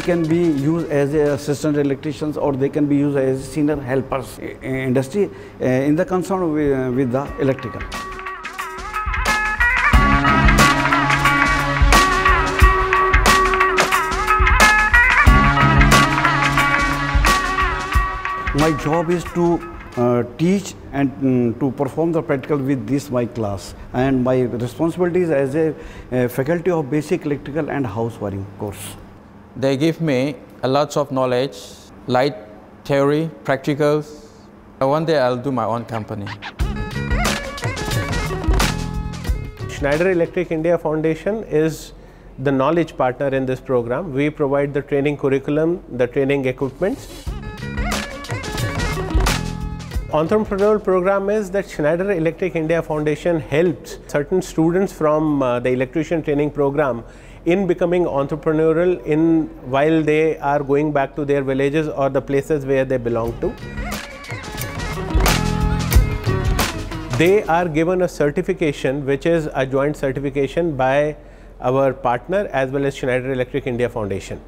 can be used as assistant electricians or they can be used as senior helpers in industry uh, in the concern with, with the electrical. My job is to uh, teach and um, to perform the practical with this my class and my responsibilities as a, a faculty of basic electrical and house wiring course. They give me a lot of knowledge, light theory, practicals. One day I'll do my own company. Schneider Electric India Foundation is the knowledge partner in this program. We provide the training curriculum, the training equipments. Entrepreneurial program is that Schneider Electric India Foundation helps certain students from uh, the electrician training program in becoming entrepreneurial in while they are going back to their villages or the places where they belong to. They are given a certification which is a joint certification by our partner as well as Schneider Electric India Foundation.